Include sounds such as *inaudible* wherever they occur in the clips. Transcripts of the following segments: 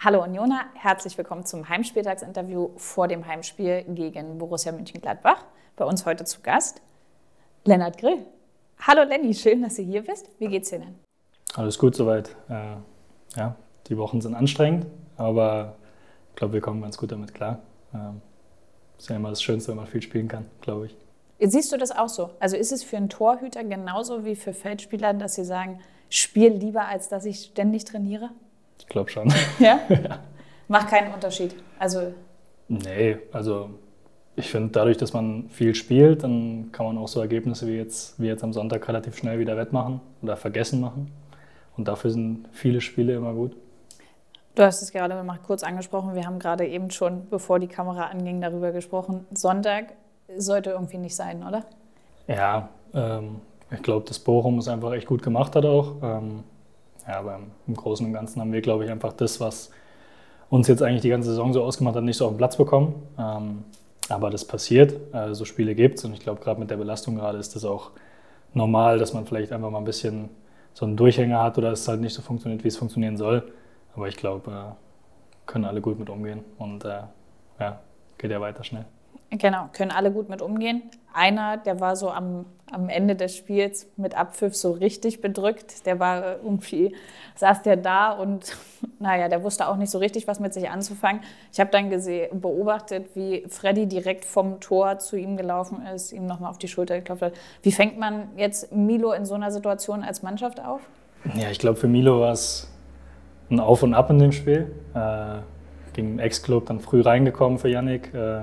Hallo Uniona, herzlich willkommen zum Heimspieltagsinterview vor dem Heimspiel gegen Borussia Mönchengladbach. Bei uns heute zu Gast Lennart Grill. Hallo Lenny, schön, dass du hier bist. Wie geht's dir denn? Alles gut soweit. Äh, ja, die Wochen sind anstrengend, aber ich glaube, wir kommen ganz gut damit klar. Ähm, ist ja immer das Schönste, wenn man viel spielen kann, glaube ich. Siehst du das auch so? Also ist es für einen Torhüter genauso wie für Feldspieler, dass sie sagen, spiel lieber, als dass ich ständig trainiere? Ich glaube schon. *laughs* Ja? ja? Macht keinen Unterschied. Also. Nee, also ich finde, dadurch, dass man viel spielt, dann kann man auch so Ergebnisse wie jetzt, wie jetzt am Sonntag relativ schnell wieder wettmachen oder vergessen machen. Und dafür sind viele Spiele immer gut. Du hast es gerade mal kurz angesprochen. Wir haben gerade eben schon, bevor die Kamera anging, darüber gesprochen. Sonntag sollte irgendwie nicht sein, oder? Ja, ähm, ich glaube, dass Bochum es einfach echt gut gemacht hat auch. Ähm, ja, aber im Großen und Ganzen haben wir, glaube ich, einfach das, was uns jetzt eigentlich die ganze Saison so ausgemacht hat, nicht so auf den Platz bekommen. Ähm, aber das passiert, äh, so Spiele gibt es und ich glaube, gerade mit der Belastung gerade ist das auch normal, dass man vielleicht einfach mal ein bisschen so einen Durchhänger hat oder es halt nicht so funktioniert, wie es funktionieren soll. Aber ich glaube, äh, können alle gut mit umgehen und äh, ja, geht ja weiter schnell. Genau, können alle gut mit umgehen. Einer, der war so am, am Ende des Spiels mit Abpfiff so richtig bedrückt. Der war irgendwie, *laughs* saß der da und *laughs* naja, der wusste auch nicht so richtig, was mit sich anzufangen. Ich habe dann beobachtet, wie Freddy direkt vom Tor zu ihm gelaufen ist, ihm nochmal auf die Schulter geklopft hat. Wie fängt man jetzt Milo in so einer Situation als Mannschaft auf? Ja, ich glaube, für Milo war es ein Auf und Ab in dem Spiel. Äh, gegen Ex-Club dann früh reingekommen für Yannick. Äh,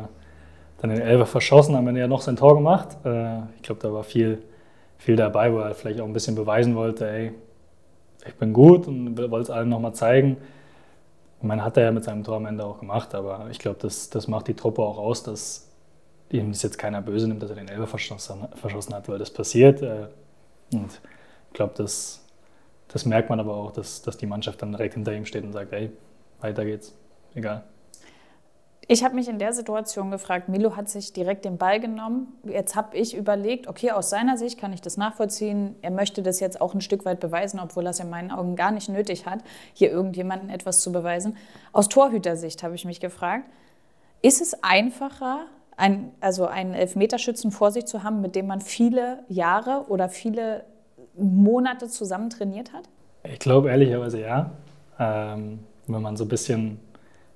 dann den Elfer verschossen, am Ende ja noch sein Tor gemacht. Äh, ich glaube, da war viel, viel dabei, wo er vielleicht auch ein bisschen beweisen wollte, ey, ich bin gut und wollte es allen nochmal zeigen. Ich meine, hat er ja mit seinem Tor am Ende auch gemacht, aber ich glaube, das, das macht die Truppe auch aus, dass ihm das jetzt keiner böse nimmt, dass er den Elfer verschossen, verschossen hat, weil das passiert. Äh, und ich glaube, das, das merkt man aber auch, dass, dass die Mannschaft dann direkt hinter ihm steht und sagt, ey, weiter geht's, egal. Ich habe mich in der Situation gefragt, Milo hat sich direkt den Ball genommen. Jetzt habe ich überlegt, okay, aus seiner Sicht kann ich das nachvollziehen. Er möchte das jetzt auch ein Stück weit beweisen, obwohl es in meinen Augen gar nicht nötig hat, hier irgendjemandem etwas zu beweisen. Aus Torhütersicht habe ich mich gefragt, ist es einfacher, ein, also einen Elfmeterschützen vor sich zu haben, mit dem man viele Jahre oder viele Monate zusammen trainiert hat? Ich glaube ehrlicherweise ja. Ähm, wenn man so ein bisschen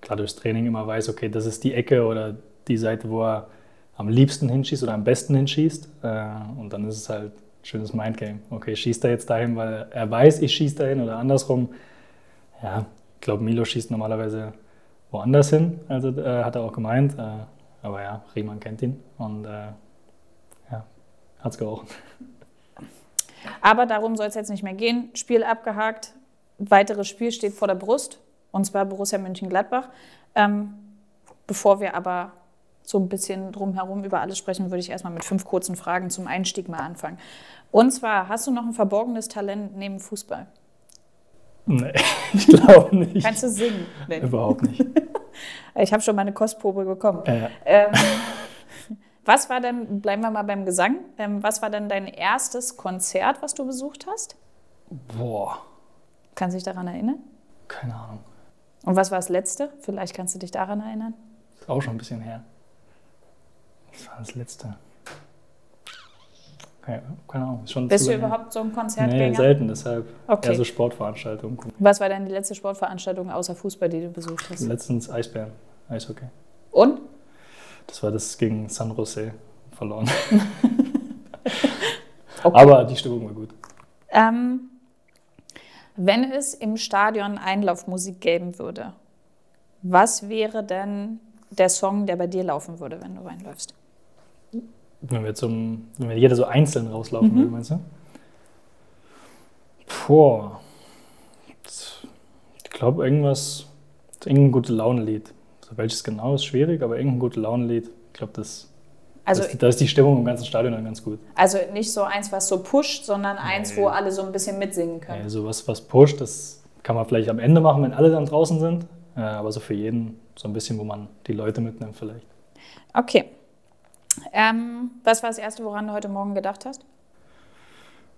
klar durchs Training immer weiß, okay, das ist die Ecke oder die Seite, wo er am liebsten hinschießt oder am besten hinschießt. Äh, und dann ist es halt ein schönes Mindgame. Okay, schießt er jetzt dahin, weil er weiß, ich schieße dahin oder andersrum. Ja, ich glaube, Milo schießt normalerweise woanders hin, also äh, hat er auch gemeint. Äh, aber ja, Riemann kennt ihn und äh, ja, hat's gerochen. Aber darum soll es jetzt nicht mehr gehen. Spiel abgehakt, weiteres Spiel steht vor der Brust und zwar Borussia Mönchengladbach. Ähm, bevor wir aber so ein bisschen drumherum über alles sprechen, würde ich erstmal mit fünf kurzen Fragen zum Einstieg mal anfangen. Und zwar, hast du noch ein verborgenes Talent neben Fußball? Nee, *laughs* ich glaube nicht. Kannst du singen? Nee. Überhaupt nicht. *laughs* ich habe schon meine Kostprobe bekommen. Äh. Ähm, was war denn, bleiben wir mal beim Gesang, ähm, was war denn dein erstes Konzert, was du besucht hast? Boah. Kannst du dich daran erinnern? Keine Ahnung. Und was war das letzte? Vielleicht kannst du dich daran erinnern. Ist auch schon ein bisschen her. Was war das letzte? Okay, keine Ahnung. Ist schon Bist du überhaupt so ein Konzertgänger? Nee, selten, deshalb okay. eher so Sportveranstaltungen. Was war denn die letzte Sportveranstaltung außer Fußball, die du besucht hast? Letztens Eisbären, Eishockey. Und? Das war das gegen San Jose verloren. *laughs* okay. Aber die Stimmung war gut. Ähm, wenn es im Stadion Einlaufmusik geben würde, was wäre denn der Song, der bei dir laufen würde, wenn du reinläufst? Wenn wir, zum, wenn wir jeder so einzeln rauslaufen mhm. meinst du? Boah. Ich glaube, irgendwas, irgendein gute Laune-Lied. Also welches genau ist schwierig, aber irgendein gute Laune-Lied. Ich glaube, das also, da ist die Stimmung im ganzen Stadion dann ganz gut. Also nicht so eins, was so pusht, sondern eins, nee. wo alle so ein bisschen mitsingen können. Nee, so was, was pusht, das kann man vielleicht am Ende machen, wenn alle dann draußen sind. Aber so für jeden so ein bisschen, wo man die Leute mitnimmt vielleicht. Okay. Ähm, was war das Erste, woran du heute Morgen gedacht hast?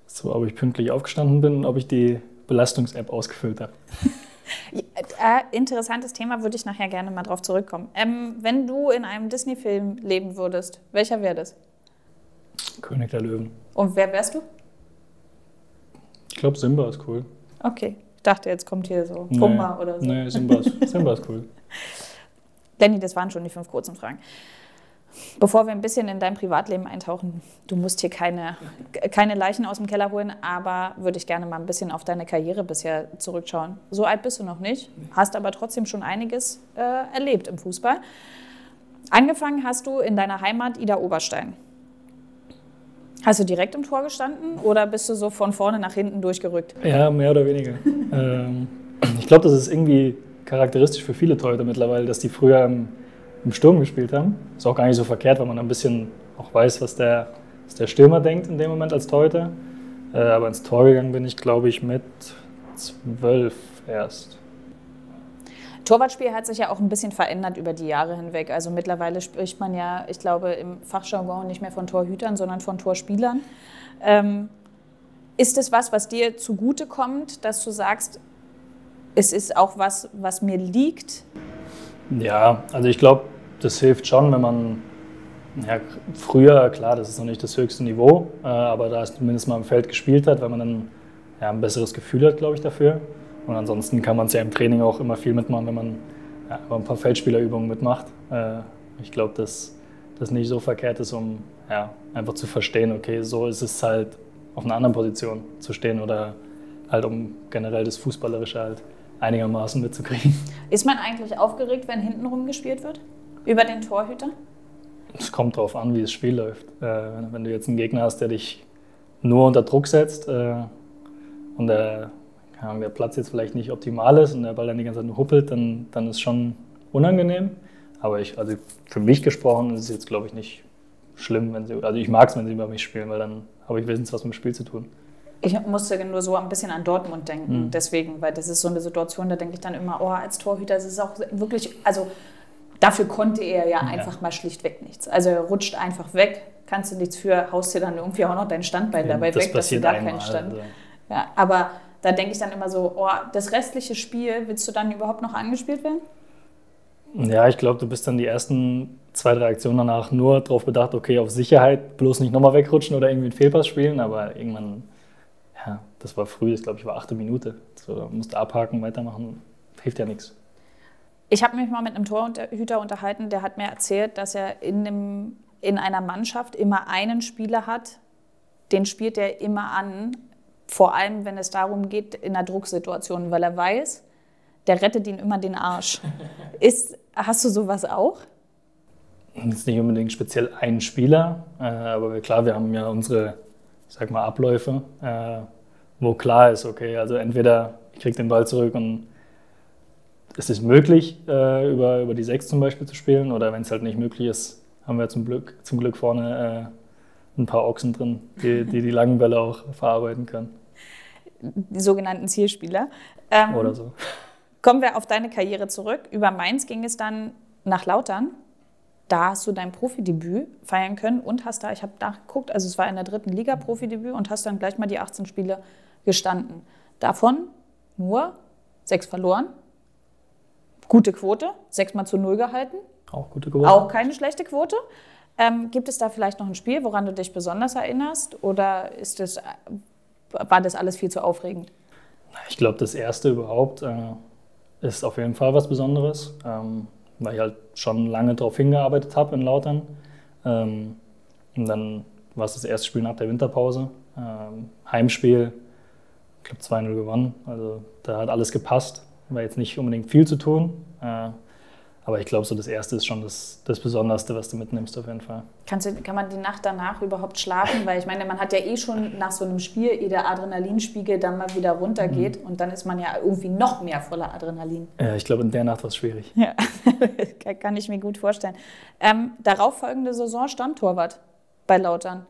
So, ob ich pünktlich aufgestanden bin und ob ich die Belastungs-App ausgefüllt habe. *laughs* Äh, interessantes Thema, würde ich nachher gerne mal drauf zurückkommen. Ähm, wenn du in einem Disney-Film leben würdest, welcher wäre das? König der Löwen. Und wer wärst du? Ich glaube, Simba ist cool. Okay, ich dachte, jetzt kommt hier so Pumba nee, oder so. Nee, Simba ist, Simba ist *laughs* cool. Danny, das waren schon die fünf kurzen Fragen. Bevor wir ein bisschen in dein Privatleben eintauchen, du musst hier keine, keine Leichen aus dem Keller holen, aber würde ich gerne mal ein bisschen auf deine Karriere bisher zurückschauen. So alt bist du noch nicht, hast aber trotzdem schon einiges äh, erlebt im Fußball. Angefangen hast du in deiner Heimat Ida Oberstein. Hast du direkt im Tor gestanden oder bist du so von vorne nach hinten durchgerückt? Ja, mehr oder weniger. ähm, ich glaube, das ist irgendwie charakteristisch für viele Torhüter mittlerweile, dass die früher im im Sturm gespielt haben. Ist auch gar nicht so verkehrt, weil man ein bisschen auch weiß, was der, was der Stürmer denkt in dem Moment als Torhüter. Äh, aber ins Tor gegangen bin ich, glaube ich, mit zwölf erst. Torwartspiel hat sich ja auch ein bisschen verändert über die Jahre hinweg. Also mittlerweile spricht man ja, ich glaube, im Fachjargon nicht mehr von Torhütern, sondern von Torspielern. Ähm, ist es was, was dir zugute kommt, dass du sagst, es ist auch was, was mir liegt? Ja, also ich glaube, das hilft schon, wenn man ja, früher, klar, das ist noch nicht das höchste Niveau, äh, aber da es zumindest mal im Feld gespielt hat, weil man dann ja, ein besseres Gefühl hat, glaube ich, dafür. Und ansonsten kann man es ja im Training auch immer viel mitmachen, wenn man ja, ein paar Feldspielerübungen mitmacht. Äh, ich glaube, dass das nicht so verkehrt ist, um ja, einfach zu verstehen, okay, so ist es halt auf einer anderen Position zu stehen oder halt um generell das Fußballerische halt einigermaßen mitzukriegen. Ist man eigentlich aufgeregt, wenn hintenrum gespielt wird? Über den Torhüter? Es kommt darauf an, wie das Spiel läuft. Äh, wenn du jetzt einen Gegner hast, der dich nur unter Druck setzt äh, und der, der Platz jetzt vielleicht nicht optimal ist und der Ball dann die ganze Zeit nur huppelt, dann, dann ist es schon unangenehm. Aber ich, also für mich gesprochen ist es jetzt, glaube ich, nicht schlimm, wenn sie, also ich mag es, wenn sie über mich spielen, weil dann habe ich wenigstens was mit dem Spiel zu tun. Ich musste nur so ein bisschen an Dortmund denken, mhm. deswegen, weil das ist so eine Situation, da denke ich dann immer, oh, als Torhüter ist es auch wirklich, also dafür konnte er ja, ja. einfach mal schlichtweg nichts. Also er rutscht einfach weg, kannst du nichts für, haust dir dann irgendwie auch noch dein Standbein ja, dabei das weg, dass du da keinen Stand. Also. Ja, aber da denke ich dann immer so, oh, das restliche Spiel, willst du dann überhaupt noch angespielt werden? Ja, ich glaube, du bist dann die ersten zwei, drei Aktionen danach nur darauf bedacht, okay, auf Sicherheit, bloß nicht nochmal wegrutschen oder irgendwie einen Fehlpass spielen, aber irgendwann das war früh, das glaube ich war achte Minute. So, musste abhaken, weitermachen, hilft ja nichts. Ich habe mich mal mit einem Torhüter unterhalten, der hat mir erzählt, dass er in, einem, in einer Mannschaft immer einen Spieler hat, den spielt er immer an, vor allem wenn es darum geht, in einer Drucksituation, weil er weiß, der rettet ihn immer den Arsch. *laughs* Ist, hast du sowas auch? Jetzt nicht unbedingt speziell einen Spieler, äh, aber klar, wir haben ja unsere ich sag mal, Abläufe, äh, wo klar ist, okay, also entweder ich kriege den Ball zurück und es ist möglich, äh, über, über die Sechs zum Beispiel zu spielen, oder wenn es halt nicht möglich ist, haben wir zum Glück, zum Glück vorne äh, ein paar Ochsen drin, die, die, die langen Bälle auch verarbeiten können. Die sogenannten Zielspieler. Ähm, oder so. Kommen wir auf deine Karriere zurück. Über Mainz ging es dann nach Lautern da hast du dein Profidebüt feiern können und hast da, ich habe nachgeguckt, also es war in der dritten Liga Profidebüt und hast dann gleich mal die 18 Spiele gestanden. Davon nur sechs verloren. Gute Quote, sechsmal zu null gehalten. Auch gute Quote. Auch keine schlechte Quote. Ähm, gibt es da vielleicht noch ein Spiel, woran du dich besonders erinnerst? Oder ist das, war das alles viel zu aufregend? Ich glaube, das erste überhaupt äh, ist auf jeden Fall was Besonderes. Ähm, weil ich halt schon lange darauf hingearbeitet habe in Lautern. Ähm, und dann war es das erste Spiel nach der Winterpause. Ähm, Heimspiel, ich glaube 2-0 gewonnen. Also da hat alles gepasst. War jetzt nicht unbedingt viel zu tun. Äh, aber ich glaube, so das Erste ist schon das, das Besonderste, was du mitnimmst auf jeden Fall. Kannst du, kann man die Nacht danach überhaupt schlafen? Weil ich meine, man hat ja eh schon nach so einem Spiel, ehe der Adrenalinspiegel dann mal wieder runtergeht mhm. und dann ist man ja irgendwie noch mehr voller Adrenalin. Ja, ich glaube, in der Nacht war es schwierig. Ja, *laughs* kann ich mir gut vorstellen. Ähm, darauf folgende Saison Stammtorwart bei Lautern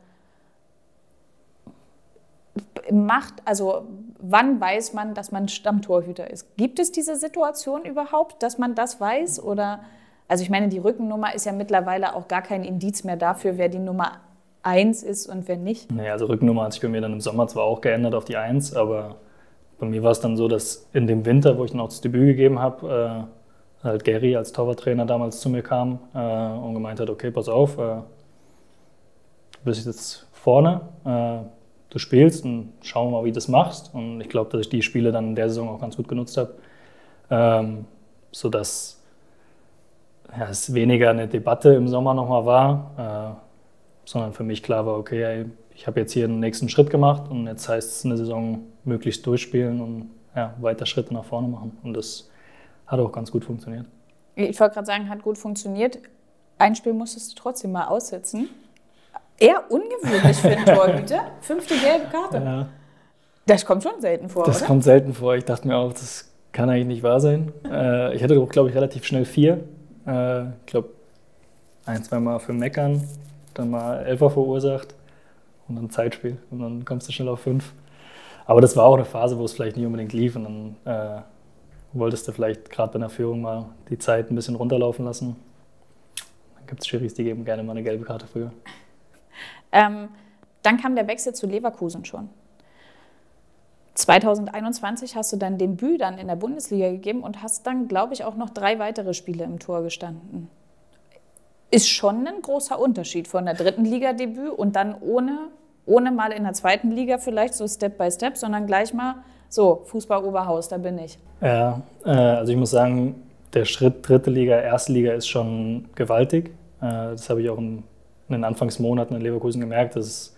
macht, also wann weiß man, dass man Stammtorhüter ist? Gibt es diese Situation überhaupt, dass man das weiß? Oder, also ich meine, die Rückennummer ist ja mittlerweile auch gar kein Indiz mehr dafür, wer die Nummer 1 ist und wer nicht. Naja, also Rückennummer hat sich bei mir dann im Sommer zwar auch geändert auf die 1, aber bei mir war es dann so, dass in dem Winter, wo ich auch das Debüt gegeben habe, äh, halt Gary als Torwarttrainer damals zu mir kam äh, und gemeint hat, okay, pass auf, äh, du bist jetzt vorne, äh, du spielst und schauen wir mal, wie du das machst. Und ich glaube, dass ich die Spiele dann in der Saison auch ganz gut genutzt habe, ähm, sodass ja, es weniger eine Debatte im Sommer nochmal war, äh, sondern für mich klar war, okay, ey, ich habe jetzt hier den nächsten Schritt gemacht und jetzt heißt es eine Saison möglichst durchspielen und ja, weiter Schritte nach vorne machen. Und das hat auch ganz gut funktioniert. Ich wollte gerade sagen, hat gut funktioniert. Ein Spiel musstest du trotzdem mal aussetzen. Eher ungewöhnlich für einen Torhüter. Fünfte gelbe Karte. Ja. Das kommt schon selten vor, Das oder? kommt selten vor. Ich dachte mir auch, das kann eigentlich nicht wahr sein. Äh, ich hatte, glaube ich, relativ schnell vier. Äh, ich glaube, ein, zwei Mal für Meckern, dann mal Elfer verursacht und dann Zeitspiel. Und dann kommst du schnell auf fünf. Aber das war auch eine Phase, wo es vielleicht nicht unbedingt lief. Und dann äh, wolltest du vielleicht gerade bei einer Führung mal die Zeit ein bisschen runterlaufen lassen. Dann gibt es Schiris, die geben gerne mal eine gelbe Karte früher. Ähm, dann kam der Wechsel zu Leverkusen schon. 2021 hast du dein Debüt dann in der Bundesliga gegeben und hast dann, glaube ich, auch noch drei weitere Spiele im Tor gestanden. Ist schon ein großer Unterschied von der dritten Liga-Debüt und dann ohne, ohne mal in der zweiten Liga vielleicht so Step by Step, sondern gleich mal so, Fußball-Oberhaus, da bin ich. Ja, äh, also ich muss sagen, der Schritt dritte Liga, erste Liga ist schon gewaltig. Äh, das habe ich auch in, in, den Anfangsmonaten in Leverkusen gemerkt, dass,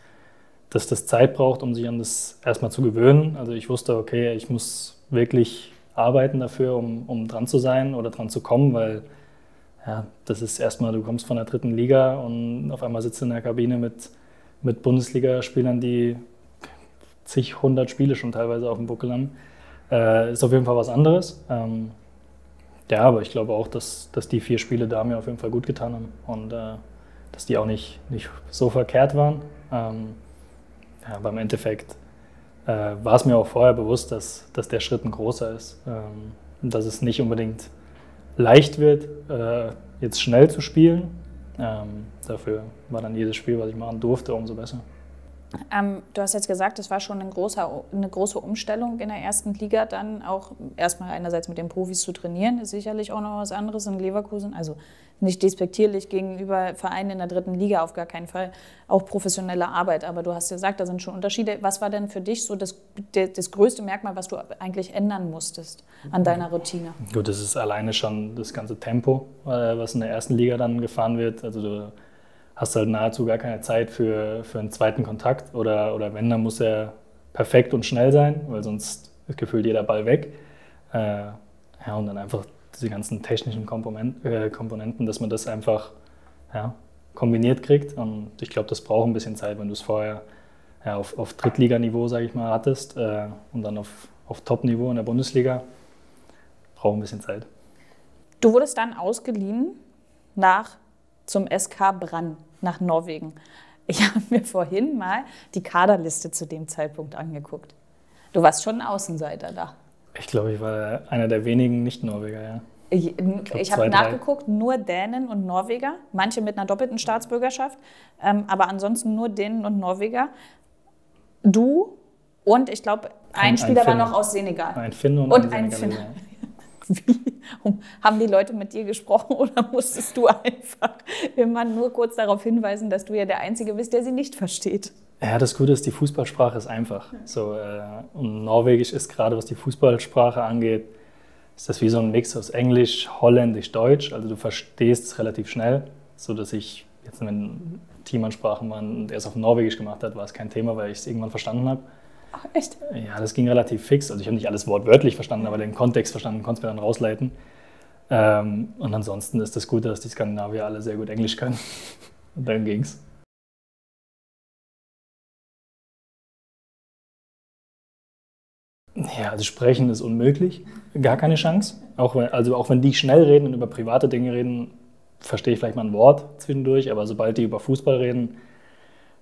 dass das Zeit braucht, um sich an das erstmal zu gewöhnen. Also ich wusste, okay, ich muss wirklich arbeiten dafür, um, um dran zu sein oder dran zu kommen, weil ja, das ist erstmal, du kommst von der dritten Liga und auf einmal sitzt du in der Kabine mit, mit Bundesligaspielern, die zig, hundert Spiele schon teilweise auf dem Buckel haben. Äh, ist auf jeden Fall was anderes. Ähm, ja, aber ich glaube auch, dass, dass die vier Spiele da mir auf jeden Fall gut getan haben und äh, dass die auch nicht, nicht so verkehrt waren. Ähm, ja, aber im Endeffekt äh, war es mir auch vorher bewusst, dass, dass der Schritt ein großer ist. Ähm, und dass es nicht unbedingt leicht wird, äh, jetzt schnell zu spielen. Ähm, dafür war dann jedes Spiel, was ich machen durfte, umso besser. Ähm, du hast jetzt gesagt, es war schon ein großer, eine große Umstellung in der ersten Liga, dann auch erstmal einerseits mit den Profis zu trainieren, ist sicherlich auch noch was anderes in Leverkusen. Also nicht despektierlich gegenüber Vereinen in der dritten Liga, auf gar keinen Fall. Auch professionelle Arbeit. Aber du hast gesagt, da sind schon Unterschiede. Was war denn für dich so das, das größte Merkmal, was du eigentlich ändern musstest an deiner Routine? Gut, das ist alleine schon das ganze Tempo, äh, was in der ersten Liga dann gefahren wird. Also du hast halt nahezu gar keine Zeit für, für einen zweiten Kontakt oder, oder wenn, dann muss er perfekt und schnell sein, weil sonst ist gefühlt jeder Ball weg. Äh, ja, und dann einfach diese ganzen technischen Komponenten, äh, Komponenten dass man das einfach ja, kombiniert kriegt. Und ich glaube, das braucht ein bisschen Zeit, wenn du es vorher ja, auf, auf Drittliganiveau, sage ich mal, hattest äh, und dann auf, auf Top-Niveau in der Bundesliga. Braucht ein bisschen Zeit. Du wurdest dann ausgeliehen nach zum SK Brann nach Norwegen. Ich *laughs* habe mir vorhin mal die Kaderliste zu dem Zeitpunkt angeguckt. Du warst schon ein Außenseiter da. Ich glaube, ich war einer der wenigen Nicht-Norweger, ja. Ich, ich, ich habe nachgeguckt, nur Dänen und Norweger, manche mit einer doppelten Staatsbürgerschaft, ähm, aber ansonsten nur Dänen und Norweger. Du und ich glaube, ein, ein, Spieler ein war noch aus Senegal. Ein Finn und, und ein, ein Finn. *laughs* Wie? Haben die Leute mit dir gesprochen oder *laughs* musstest du einfach immer nur kurz darauf hinweisen, dass du ja der Einzige bist, der sie nicht versteht? Ja, das Gute ist, die Fußballsprache ist einfach. So, äh, und Norwegisch ist gerade, was die Fußballsprache angeht, ist das wie so ein Mix aus Englisch, Holländisch, Deutsch. Also du verstehst es relativ schnell, so dass ich jetzt, wenn Teamansprachen waren und er es auf Norwegisch gemacht hat, war es kein Thema, weil ich es irgendwann verstanden habe. Ach, echt? Ja, das ging relativ fix. Also ich habe nicht alles wortwörtlich verstanden, aber den Kontext verstanden, konnte es mir dann rausleiten. Ähm, und ansonsten ist das Gute, dass die Skandinavier alle sehr gut Englisch können. *laughs* Und dann ging's. Ja, also sprechen ist unmöglich, gar keine Chance. Auch wenn, also auch wenn die schnell reden und über private Dinge reden, verstehe ich vielleicht mal ein Wort zwischendurch, aber sobald die über Fußball reden,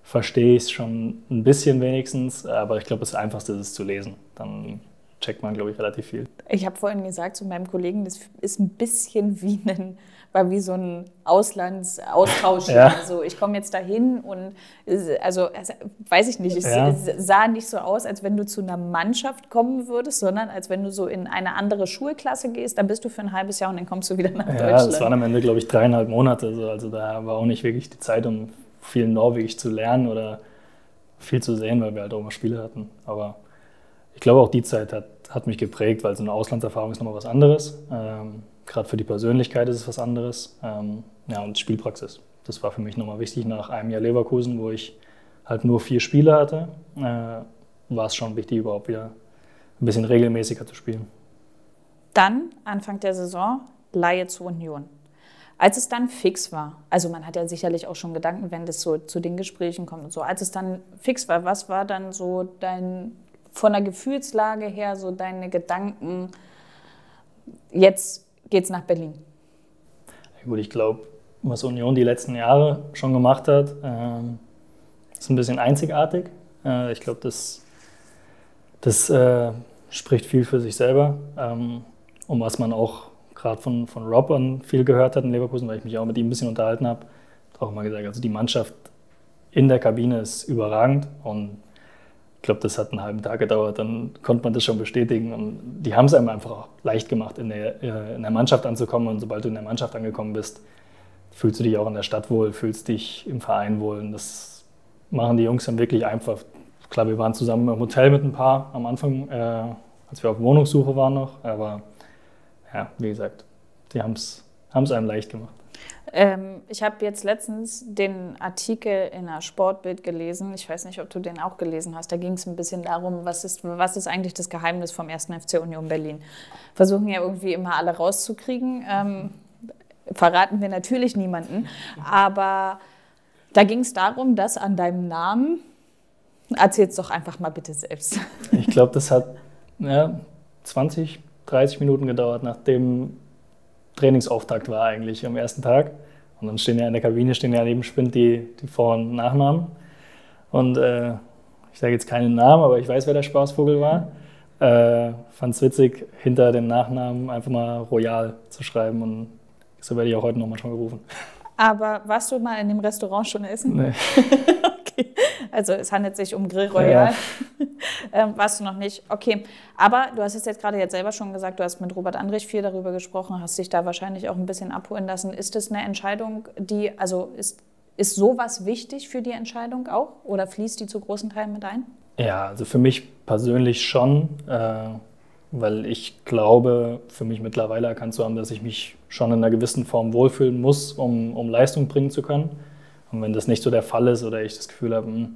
verstehe ich es schon ein bisschen wenigstens, aber ich glaube, das Einfachste ist es zu lesen. Dann checkt man, glaube ich, relativ viel. Ich habe vorhin gesagt zu meinem Kollegen, das ist ein bisschen *laughs* wie ein war wie so ein Auslandsaustausch. ja. Also ich komme jetzt dahin und also, also weiß ich nicht, es ja. sah nicht so aus, als wenn du zu einer Mannschaft kommen würdest, sondern als wenn du so in eine andere Schulklasse gehst, dann bist du für ein halbes Jahr und dann kommst du wieder nach ja, Deutschland. Ja, das waren am Ende, glaube ich, dreieinhalb Monate. Also, also da war auch nicht wirklich die Zeit, um viel Norwegisch zu lernen oder viel zu sehen, weil wir halt auch mal Spiele hatten. Aber ich glaube, auch die Zeit hat, hat mich geprägt, weil so eine Auslandserfahrung ist nochmal was anderes. Ähm, Gerade für die Persönlichkeit ist es was anderes. Ähm, ja, und Spielpraxis. Das war für mich nochmal wichtig nach einem Jahr Leverkusen, wo ich halt nur vier Spiele hatte. Äh, war es schon wichtig, überhaupt wieder ein bisschen regelmäßiger zu spielen. Dann, Anfang der Saison, Laie zu Union. Als es dann fix war, also man hat ja sicherlich auch schon Gedanken, wenn das so zu den Gesprächen kommt und so, als es dann fix war, was war dann so dein, von der Gefühlslage her, so deine Gedanken, jetzt geht es nach Berlin? Gut, ich glaube, was Union die letzten Jahre schon gemacht hat, ähm, ist ein bisschen einzigartig. Äh, ich glaube, das, das äh, spricht viel für sich selber. Ähm, um was man auch gerade von, von Rob an viel gehört hat in Leverkusen, weil ich mich auch mit ihm ein bisschen unterhalten habe. Auch mal gesagt, also die Mannschaft in der Kabine ist überragend und ich glaube, das hat einen halben Tag gedauert, dann konnte man das schon bestätigen. Und die haben es einem einfach auch leicht gemacht, in der, äh, in der Mannschaft anzukommen. Und sobald du in der Mannschaft angekommen bist, fühlst du dich auch in der Stadt wohl, fühlst dich im Verein wohl. Und das machen die Jungs dann wirklich einfach. Klar, wir waren zusammen im Hotel mit ein paar am Anfang, äh, als wir auf Wohnungssuche waren noch. Aber ja, wie gesagt, die haben es einem leicht gemacht. Ähm, ich habe jetzt letztens den Artikel in der Sportbild gelesen. Ich weiß nicht, ob du den auch gelesen hast. Da ging es ein bisschen darum, was ist, was ist eigentlich das Geheimnis vom 1. FC Union Berlin. Versuchen ja irgendwie immer alle rauszukriegen. Ähm, verraten wir natürlich niemanden. Aber da ging es darum, dass an deinem Namen, erzähl es doch einfach mal bitte selbst. Ich glaube, das hat ja, 20, 30 Minuten gedauert, nachdem Trainingsauftakt war eigentlich am ersten Tag. Und dann stehen ja in der Kabine, stehen ja neben Spind die, die Vor- und Nachnamen. Und äh, ich sage jetzt keinen Namen, aber ich weiß, wer der Spaßvogel war. Äh, Fand es witzig, hinter den Nachnamen einfach mal Royal zu schreiben. Und so werde ich auch heute noch manchmal gerufen. Aber warst du mal in dem Restaurant schon essen? Nee. *laughs* Also es handelt sich um Grill Royal. Ja. *laughs* ähm, warst du noch nicht? Okay. Aber du hast es jetzt gerade jetzt selber schon gesagt, du hast mit Robert Andrich viel darüber gesprochen, hast dich da wahrscheinlich auch ein bisschen abholen lassen. Ist das eine Entscheidung, die, also ist, ist sowas wichtig für die Entscheidung auch? Oder fließt die zu großen Teilen mit ein? Ja, also für mich persönlich schon. Äh, weil ich glaube, für mich mittlerweile erkannt zu haben, dass ich mich schon in einer gewissen Form wohlfühlen muss, um, um Leistung bringen zu können. Und wenn das nicht so der Fall ist oder ich das Gefühl habe, hm,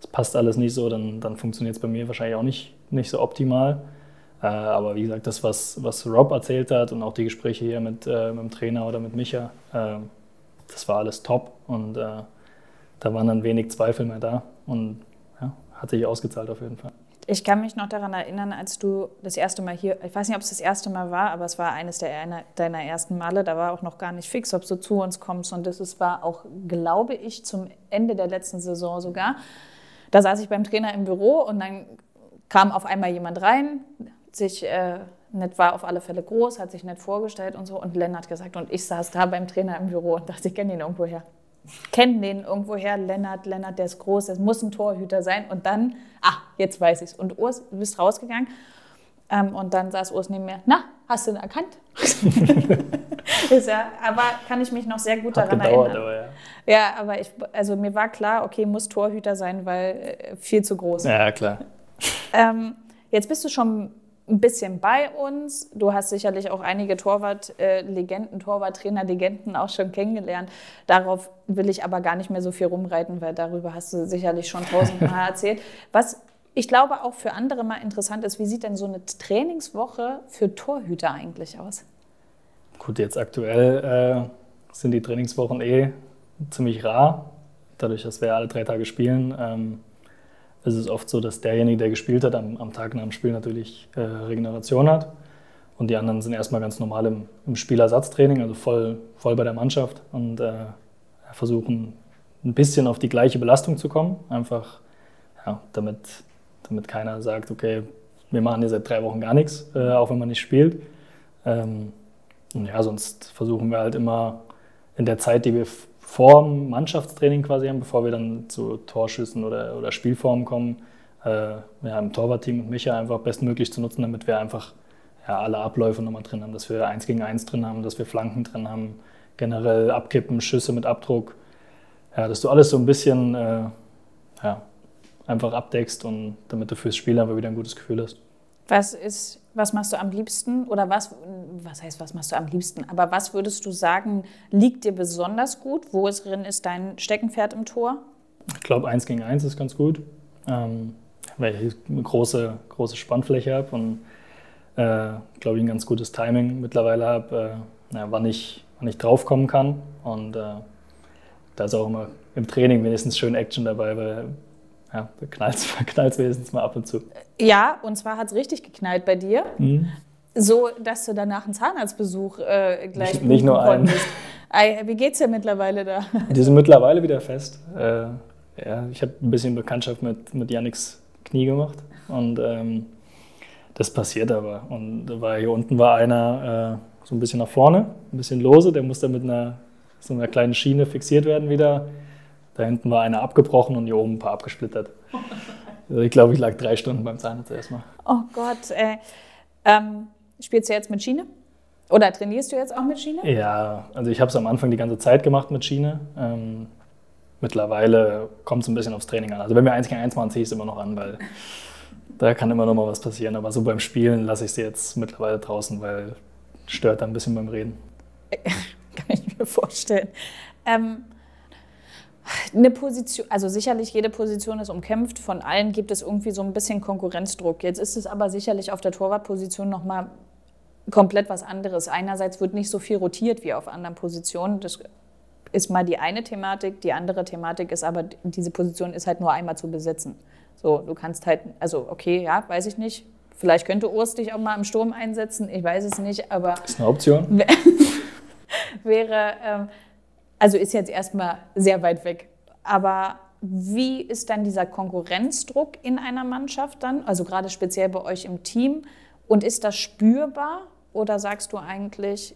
es passt alles nicht so, dann, dann funktioniert es bei mir wahrscheinlich auch nicht, nicht so optimal. Äh, aber wie gesagt, das, was, was Rob erzählt hat und auch die Gespräche hier mit, äh, mit dem Trainer oder mit Micha, äh, das war alles top und äh, da waren dann wenig Zweifel mehr da und ja, hat sich ausgezahlt auf jeden Fall. Ich kann mich noch daran erinnern, als du das erste Mal hier, ich weiß nicht, ob es das erste Mal war, aber es war eines der, deiner ersten Male, da war auch noch gar nicht fix, ob du zu uns kommst. Und das war auch, glaube ich, zum Ende der letzten Saison sogar. Da saß ich beim Trainer im Büro und dann kam auf einmal jemand rein, sich äh, nicht war auf alle Fälle groß, hat sich nicht vorgestellt und so. Und Lennart gesagt, und ich saß da beim Trainer im Büro und dachte, ich kenne ihn irgendwoher. Kennen den irgendwoher, Lennart, Lennart, der ist groß, das muss ein Torhüter sein. Und dann, ah, jetzt weiß ich es. Und Urs, du bist rausgegangen. Ähm, und dann saß Urs neben mir, na, hast du ihn erkannt? *laughs* ist ja, aber kann ich mich noch sehr gut Hat daran gedauert, erinnern. Aber ja. ja, aber ich, also mir war klar, okay, muss Torhüter sein, weil äh, viel zu groß. Ja, klar. Ähm, jetzt bist du schon ein bisschen bei uns. Du hast sicherlich auch einige Torwart-Legenden, Torwarttrainer-Legenden auch schon kennengelernt. Darauf will ich aber gar nicht mehr so viel rumreiten, weil darüber hast du sicherlich schon tausendmal *laughs* erzählt. Was ich glaube auch für andere mal interessant ist, wie sieht denn so eine Trainingswoche für Torhüter eigentlich aus? Gut, jetzt aktuell äh, sind die Trainingswochen eh ziemlich rar, dadurch, dass wir alle drei Tage spielen. Ähm, es ist oft so, dass derjenige, der gespielt hat, am, am Tag nach dem Spiel natürlich äh, Regeneration hat. Und die anderen sind erstmal ganz normal im, im Spielersatztraining, also voll, voll bei der Mannschaft und äh, versuchen ein bisschen auf die gleiche Belastung zu kommen. Einfach, ja, damit, damit keiner sagt, okay, wir machen hier seit drei Wochen gar nichts, äh, auch wenn man nicht spielt. Ähm, und ja, sonst versuchen wir halt immer in der Zeit, die wir vor dem Mannschaftstraining quasi haben, bevor wir dann zu Torschüssen oder, oder Spielformen kommen, äh, ja, im Torwartteam und Micha einfach bestmöglich zu nutzen, damit wir einfach ja, alle Abläufe nochmal drin haben, dass wir eins gegen eins drin haben, dass wir Flanken drin haben, generell Abkippen, Schüsse mit Abdruck. Ja, dass du alles so ein bisschen äh, ja, einfach abdeckst und damit du fürs Spiel einfach wieder ein gutes Gefühl hast. Was ist, was machst du am liebsten oder was, was heißt, was machst du am liebsten? Aber was würdest du sagen, liegt dir besonders gut? Wo ist drin ist dein Steckenpferd im Tor? Ich glaube, eins gegen eins ist ganz gut, ähm, weil ich eine große, große Spannfläche habe und äh, glaube ich ein ganz gutes Timing mittlerweile habe, äh, ja, wann, ich, wann ich draufkommen kann. Und äh, da ist auch immer im Training wenigstens schön Action dabei, weil ja, da knallt es *laughs* wenigstens mal ab und zu. Ja, und zwar hat es richtig geknallt bei dir. Mhm. So, dass du danach einen Zahnarztbesuch äh, gleich Nicht, nicht nur einen. Wie geht's dir mittlerweile da? *laughs* Die sind mittlerweile wieder fest. Äh, ja, ich habe ein bisschen Bekanntschaft mit, mit Yannicks Knie gemacht und ähm, das passiert aber. Und da war hier unten war einer äh, so ein bisschen nach vorne, ein bisschen lose, der musste mit einer so einer kleinen Schiene fixiert werden wieder. Da hinten war einer abgebrochen und hier oben ein paar abgesplittert. Also ich glaube, ich lag drei Stunden beim Zahnarzt erstmal. Oh Gott, ey. Ähm, spielst du jetzt mit Schiene? Oder trainierst du jetzt auch mit Schiene? Ja, also ich habe es am Anfang die ganze Zeit gemacht mit Schiene. Ähm, mittlerweile kommt es ein bisschen aufs Training an. Also wenn wir eins gegen eins machen, ziehe ich es immer noch an, weil da kann immer noch mal was passieren. Aber so beim Spielen lasse ich sie jetzt mittlerweile draußen, weil stört dann ein bisschen beim Reden. *laughs* kann ich mir vorstellen. Ähm, eine Position, also sicherlich jede Position ist umkämpft. Von allen gibt es irgendwie so ein bisschen Konkurrenzdruck. Jetzt ist es aber sicherlich auf der Torwartposition noch mal komplett was anderes. Einerseits wird nicht so viel rotiert wie auf anderen Positionen. Das ist mal die eine Thematik. Die andere Thematik ist aber, diese Position ist halt nur einmal zu besetzen. So, du kannst halt, also okay, ja, weiß ich nicht. Vielleicht könnte Urs dich auch mal im Sturm einsetzen, ich weiß es nicht, aber. Ist eine Option. *laughs* wäre, ähm, also ist jetzt erstmal sehr weit weg. Aber wie ist dann dieser Konkurrenzdruck in einer Mannschaft dann, also gerade speziell bei euch im Team? Und ist das spürbar oder sagst du eigentlich,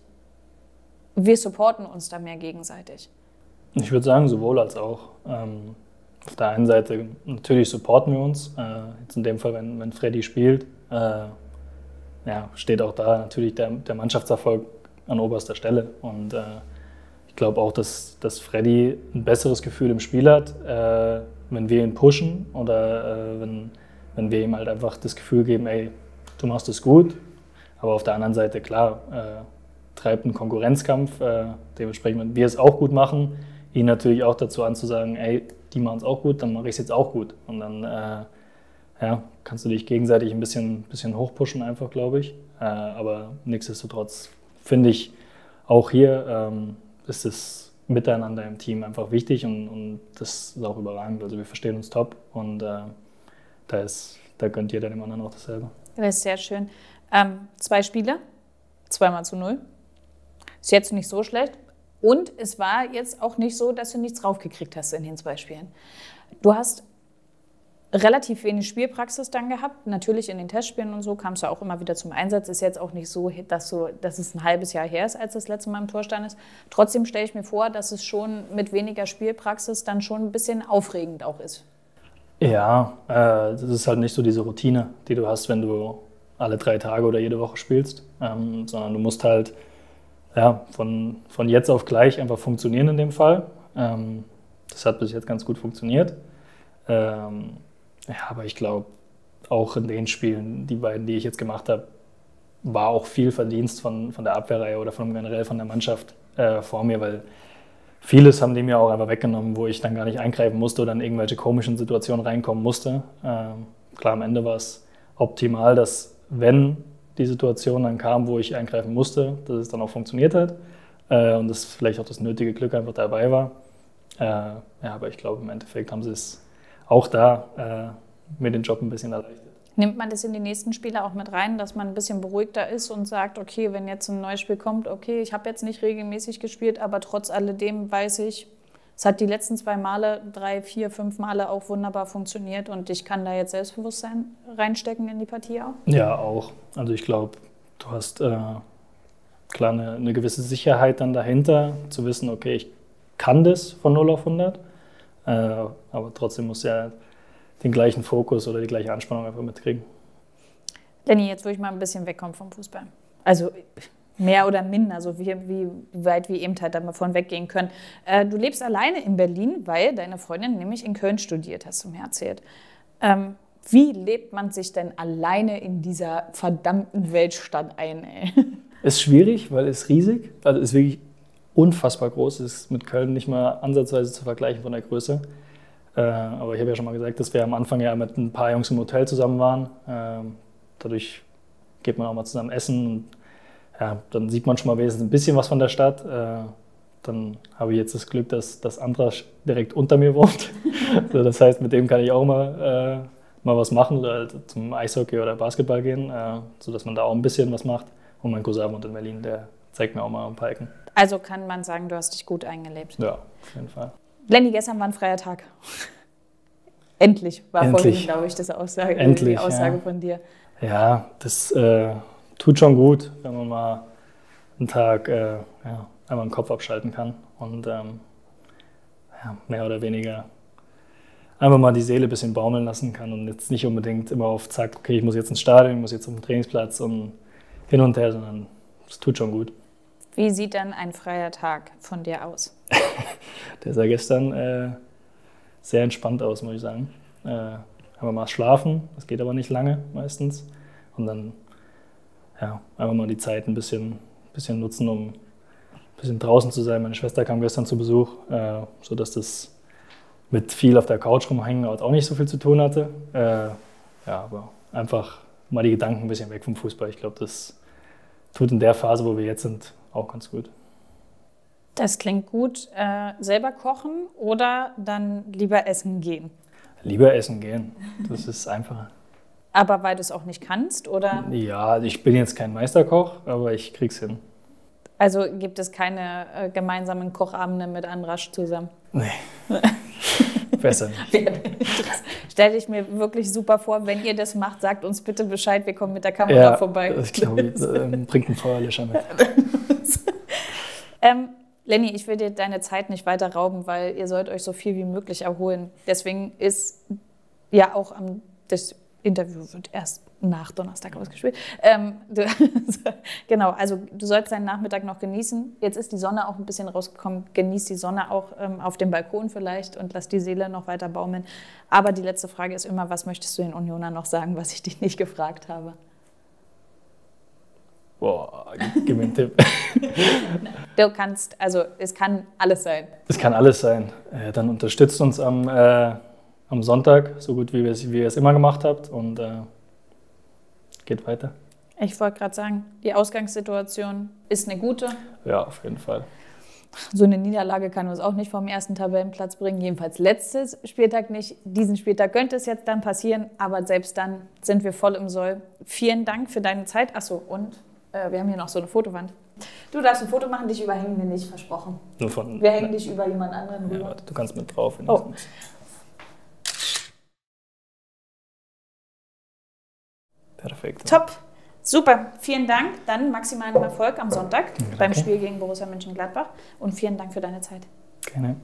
wir supporten uns da mehr gegenseitig? Ich würde sagen, sowohl als auch. Ähm, auf der einen Seite natürlich supporten wir uns. Äh, jetzt in dem Fall, wenn, wenn Freddy spielt, äh, ja, steht auch da natürlich der, der Mannschaftserfolg an oberster Stelle. Und äh, ich glaube auch, dass, dass Freddy ein besseres Gefühl im Spiel hat, äh, wenn wir ihn pushen oder äh, wenn, wenn wir ihm halt einfach das Gefühl geben, ey, du machst es gut. Aber auf der anderen Seite, klar, äh, treibt ein Konkurrenzkampf. Äh, dementsprechend, wenn wir es auch gut machen, ihn natürlich auch dazu anzusagen, ey, die machen es auch gut, dann mache ich es jetzt auch gut. Und dann äh, ja, kannst du dich gegenseitig ein bisschen, bisschen hochpushen, einfach, glaube ich. Äh, aber nichtsdestotrotz finde ich, auch hier ähm, ist das Miteinander im Team einfach wichtig und, und, das ist auch überragend. Also wir verstehen uns top und äh, da, ist, da gönnt jeder dem anderen auch dasselbe. Das ist sehr schön. Ähm, zwei Spiele, zweimal zu null. Ist jetzt nicht so schlecht. Und es war jetzt auch nicht so, dass du nichts raufgekriegt hast in den zwei Spielen. Du hast relativ wenig Spielpraxis dann gehabt. Natürlich in den Testspielen und so kamst du auch immer wieder zum Einsatz. Ist jetzt auch nicht so, dass, du, dass es ein halbes Jahr her ist, als das letzte Mal im Tor stand ist. Trotzdem stelle ich mir vor, dass es schon mit weniger Spielpraxis dann schon ein bisschen aufregend auch ist. Ja, äh, das ist halt nicht so diese Routine, die du hast, wenn du alle drei Tage oder jede Woche spielst, ähm, sondern du musst halt ja, von, von jetzt auf gleich einfach funktionieren in dem Fall. Ähm, das hat bis jetzt ganz gut funktioniert. Ähm, ja, aber ich glaube, auch in den Spielen, die beiden, die ich jetzt gemacht habe, war auch viel Verdienst von, von der Abwehrreihe oder von generell von der Mannschaft äh, vor mir, weil vieles haben die mir auch einfach weggenommen, wo ich dann gar nicht eingreifen musste oder in irgendwelche komischen Situationen reinkommen musste. Ähm, klar, am Ende war es optimal, dass wenn die Situation dann kam, wo ich eingreifen musste, dass es dann auch funktioniert hat äh, und dass vielleicht auch das nötige Glück einfach dabei war. Äh, ja, aber ich glaube, im Endeffekt haben sie es auch da äh, mir den Job ein bisschen erleichtert. Nimmt man das in die nächsten Spiele auch mit rein, dass man ein bisschen beruhigter ist und sagt, okay, wenn jetzt ein neues Spiel kommt, okay, ich habe jetzt nicht regelmäßig gespielt, aber trotz alledem weiß ich, Es hat die letzten zwei Male, drei, vier, fünf Male auch wunderbar funktioniert und ich kann da jetzt Selbstbewusstsein reinstecken in die Partie auch. Ja, auch. Also ich glaube, du hast äh, klar eine, eine, gewisse Sicherheit dann dahinter, zu wissen, okay, ich kann das von 0 auf 100, äh, aber trotzdem muss ja den gleichen Fokus oder die gleiche Anspannung einfach mitkriegen. Lenny, jetzt würde ich mal ein bisschen wegkommen vom Fußball. Also mehr oder minder, so wie, wie weit wir eben halt davon weggehen können. Äh, du lebst alleine in Berlin, weil deine Freundin nämlich in Köln studiert, hast du mir erzählt. Ähm, wie lebt man sich denn alleine in dieser verdammten Weltstadt ein? Ey? Ist schwierig, weil es riesig, also ist wirklich unfassbar groß, ist mit Köln nicht mal ansatzweise zu vergleichen von der Größe. Äh, aber ich habe ja schon mal gesagt, dass wir am Anfang ja mit ein paar Jungs im Hotel zusammen waren. Äh, dadurch geht man auch mal zusammen essen und ja, dann sieht man schon mal wenigstens ein bisschen was von der Stadt. Äh, dann habe ich jetzt das Glück, dass das Andras direkt unter mir wohnt. *laughs* also das heißt, mit dem kann ich auch mal, äh, mal was machen oder halt zum Eishockey oder Basketball gehen, äh, sodass man da auch ein bisschen was macht. Und mein Cousin wohnt in Berlin, der zeigt mir auch mal ein paar Ecken. Also kann man sagen, du hast dich gut eingelebt. Ja, auf jeden Fall. Lenny, gestern war ein freier Tag. *laughs* Endlich war Endlich. vorhin, glaube ich, das Aussage, Endlich, die Aussage ja. von dir. Ja, das äh, tut schon gut, wenn man mal einen Tag äh, ja, einmal den Kopf abschalten kann und ähm, ja, mehr oder weniger einfach mal die Seele ein bisschen baumeln lassen kann und jetzt nicht unbedingt immer auf Zack, okay, ich muss jetzt ins Stadion, ich muss jetzt auf den Trainingsplatz und hin und her, sondern es tut schon gut. Wie sieht dann ein freier Tag von dir aus? *laughs* Der sah gestern äh, sehr entspannt aus, muss ich sagen. Äh, einfach mal schlafen, das geht aber nicht lange meistens. Und dann ja, einfach mal die Zeit ein bisschen, bisschen nutzen, um ein bisschen draußen zu sein. Meine Schwester kam gestern zu Besuch, äh, sodass das mit viel auf der Couch rumhängen auch nicht so viel zu tun hatte. Äh, ja, aber einfach mal die Gedanken ein bisschen weg vom Fußball. Ich glaube, das tut in der Phase, wo wir jetzt sind, auch ganz gut. Das klingt gut. Äh, selber kochen oder dann lieber essen gehen? Lieber essen gehen. Das ist einfacher. Aber weil du es auch nicht kannst, oder? Ja, ich bin jetzt kein Meisterkoch, aber ich krieg's hin. Also gibt es keine äh, gemeinsamen Kochabende mit Andrasch zusammen? Nee. *laughs* Besser *laughs* nicht. Stelle ich mir wirklich super vor. Wenn ihr das macht, sagt uns bitte Bescheid. Wir kommen mit der Kamera ja, vorbei. Ich glaube, *laughs* äh, bringt einen Feuerlöscher mit. *laughs* ähm, Lenny, ich will dir deine Zeit nicht weiter rauben, weil ihr sollt euch so viel wie möglich erholen. Deswegen ist ja auch am, das Interview wird erst nach Donnerstag ausgespielt. Ähm, du, *laughs* genau, also du sollst deinen Nachmittag noch genießen. Jetzt ist die Sonne auch ein bisschen rausgekommen. Genieß die Sonne auch ähm, auf dem Balkon vielleicht und lass die Seele noch weiter baumeln. Aber die letzte Frage ist immer, was möchtest du den Unionern noch sagen, was ich dich nicht gefragt habe? Boah, gib mir einen Tipp. *laughs* du kannst, also es kann alles sein. Es kann alles sein. Äh, dann unterstützt uns am, äh, am Sonntag, so gut wie, wie ihr es immer gemacht habt und äh, geht weiter. Ich wollte gerade sagen, die Ausgangssituation ist eine gute. Ja, auf jeden Fall. So eine Niederlage kann uns auch nicht vom ersten Tabellenplatz bringen, jedenfalls letztes Spieltag nicht. Diesen Spieltag könnte es jetzt dann passieren, aber selbst dann sind wir voll im Soll. Vielen Dank für deine Zeit. Achso, und äh, wir haben hier noch so eine Fotowand. Du darfst ein Foto machen, dich überhängen wir nicht, versprochen. Nur von, wir hängen ne, dich über jemand anderen rüber. Ja, du kannst mit drauf. Oh. Perfekt. Top. Super, vielen Dank. Dann maximalen Erfolg am Sonntag Danke. beim Spiel gegen Borussia Mönchengladbach und vielen Dank für deine Zeit. Gerne.